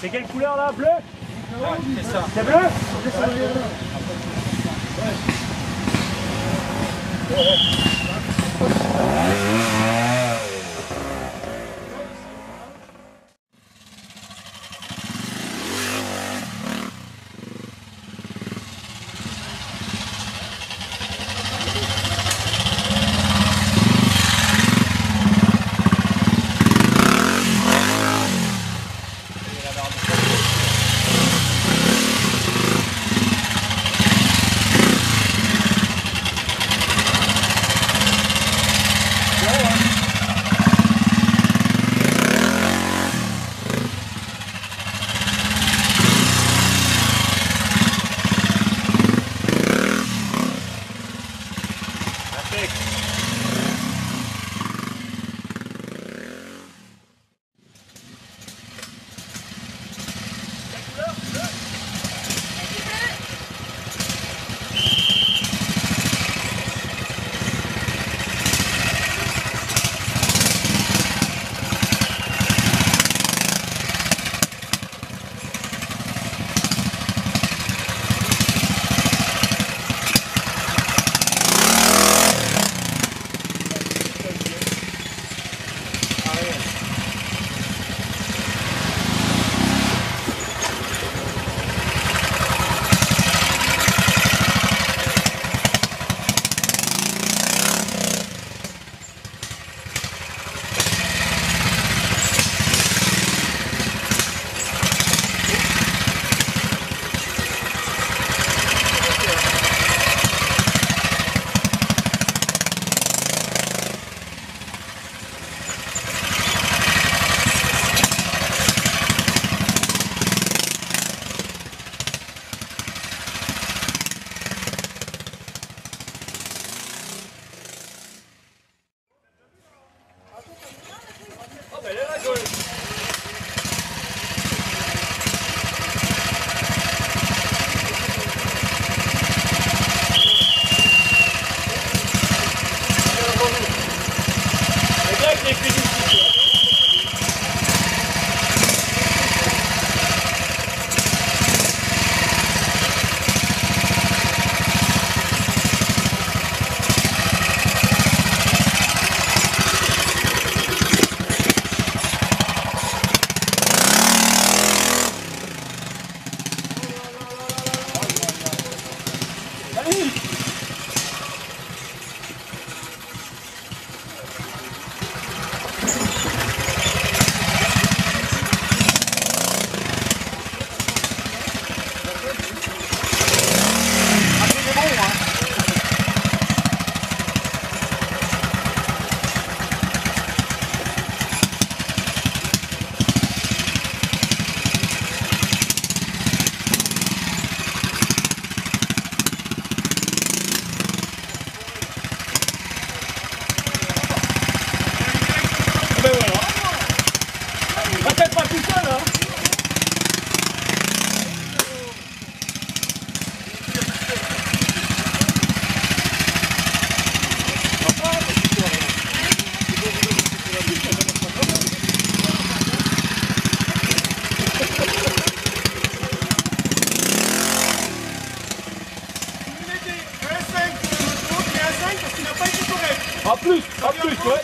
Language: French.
C'est quelle couleur là Bleu C'est ça. C'est bleu À plus, à plus, ouais.